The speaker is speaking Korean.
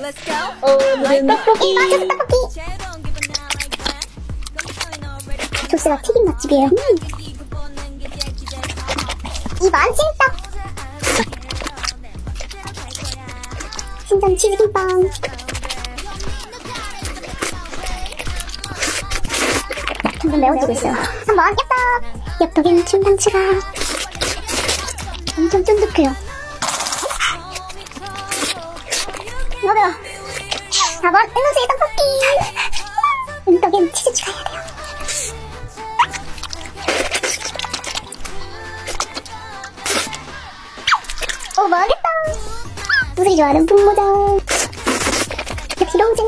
Let's go. 오늘은 떡볶이. 맛있어 떡볶이. 조스가 튀김 맛집이에요. 음. 이번 찐떡 신전 치즈김빵. 점점 매워지고 있어요 3번 엽떡 엽떡엔 춘당치가 엄청 쫀득해요 먹어요. 4번 에너지 떡볶이? 은떡엔 치즈 추가해야 돼요. 오 맛있다. 우리 좋아하는 분모장. 역시 로제